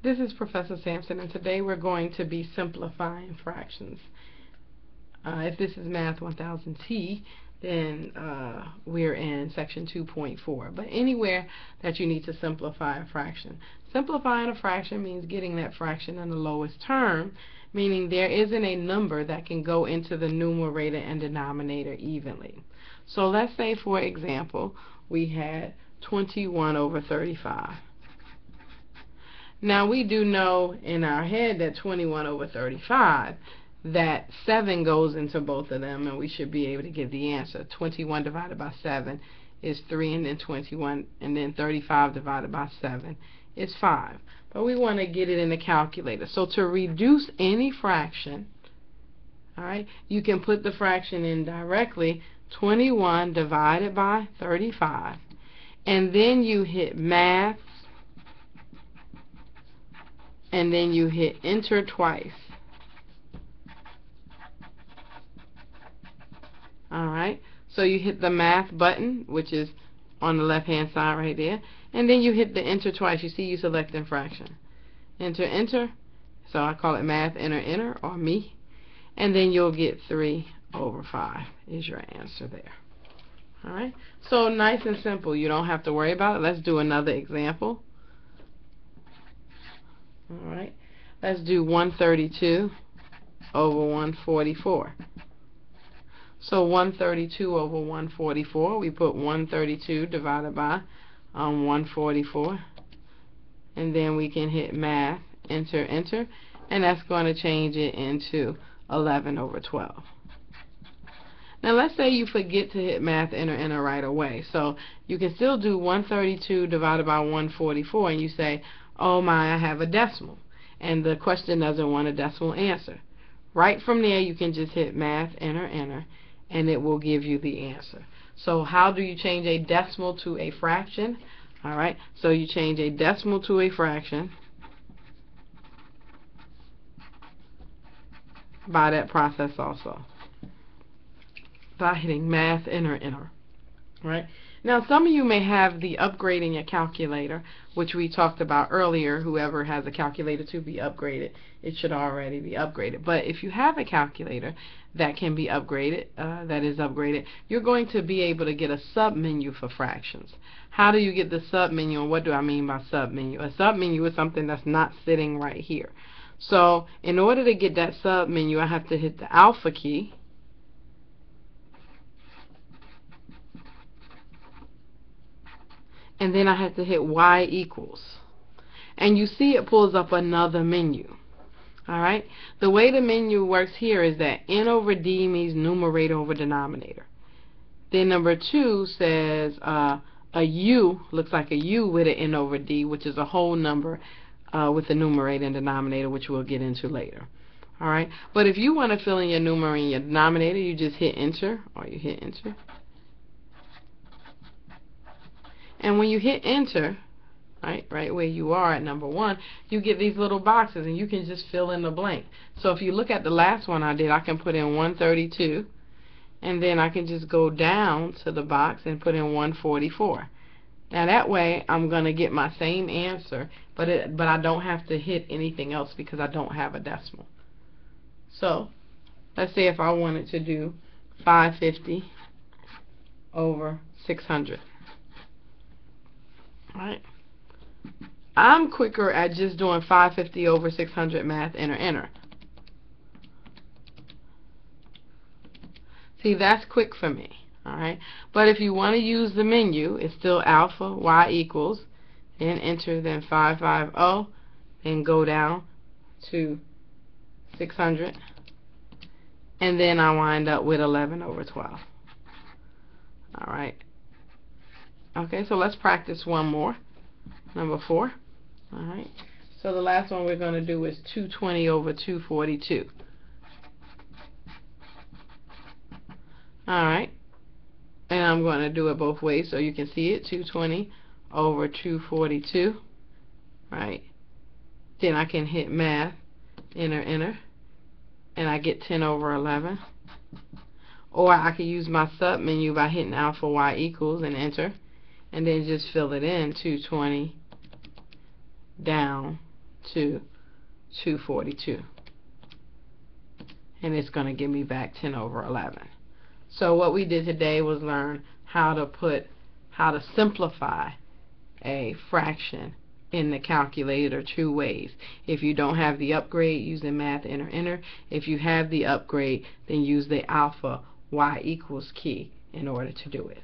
This is Professor Sampson and today we're going to be simplifying fractions. Uh, if this is Math 1000T, then uh, we're in section 2.4. But anywhere that you need to simplify a fraction. Simplifying a fraction means getting that fraction in the lowest term, meaning there isn't a number that can go into the numerator and denominator evenly. So let's say, for example, we had 21 over 35. Now we do know in our head that 21 over 35 that 7 goes into both of them and we should be able to get the answer. 21 divided by 7 is 3 and then 21 and then 35 divided by 7 is 5. But we want to get it in the calculator. So to reduce any fraction, alright, you can put the fraction in directly 21 divided by 35 and then you hit math and then you hit enter twice. Alright, so you hit the math button, which is on the left hand side right there, and then you hit the enter twice. You see you selecting fraction. Enter, enter, so I call it math, enter, enter, or me, and then you'll get 3 over 5 is your answer there. Alright, so nice and simple. You don't have to worry about it. Let's do another example. Alright, let's do 132 over 144. So 132 over 144, we put 132 divided by um, 144. And then we can hit math, enter, enter, and that's going to change it into 11 over 12. Now let's say you forget to hit math, enter, enter right away. So you can still do 132 divided by 144 and you say, oh my, I have a decimal. And the question doesn't want a decimal answer. Right from there, you can just hit math, enter, enter, and it will give you the answer. So how do you change a decimal to a fraction? Alright, so you change a decimal to a fraction by that process also. By hitting math, enter, enter. Right? Now, some of you may have the upgrading your calculator, which we talked about earlier. Whoever has a calculator to be upgraded, it should already be upgraded. But if you have a calculator that can be upgraded, uh, that is upgraded, you're going to be able to get a submenu for fractions. How do you get the submenu, and what do I mean by submenu? A submenu is something that's not sitting right here. So, in order to get that submenu, I have to hit the alpha key and then I have to hit Y equals. And you see it pulls up another menu. Alright? The way the menu works here is that N over D means numerator over denominator. Then number two says uh, a U, looks like a U with an N over D, which is a whole number uh, with the numerator and denominator, which we'll get into later. Alright? But if you want to fill in your numerator and your denominator, you just hit enter, or you hit enter. And when you hit enter, right, right where you are at number one, you get these little boxes and you can just fill in the blank. So if you look at the last one I did, I can put in 132 and then I can just go down to the box and put in 144. Now that way I'm going to get my same answer, but it, but I don't have to hit anything else because I don't have a decimal. So, let's say if I wanted to do 550 over 600. Right? I'm quicker at just doing 550 over 600 math, enter, enter. See, that's quick for me. Alright? But if you want to use the menu, it's still alpha, y equals, then enter, then 550, then go down to 600, and then I wind up with 11 over 12. Alright? Okay, so let's practice one more. Number four. Alright. So the last one we're going to do is 220 over 242. Alright. And I'm going to do it both ways so you can see it. 220 over 242. Right. Then I can hit math. Enter, enter. And I get 10 over 11. Or I can use my sub menu by hitting alpha y equals and enter and then just fill it in 220 down to 242. And it's going to give me back 10 over 11. So what we did today was learn how to put, how to simplify a fraction in the calculator two ways. If you don't have the upgrade, use the math enter enter. If you have the upgrade, then use the alpha y equals key in order to do it.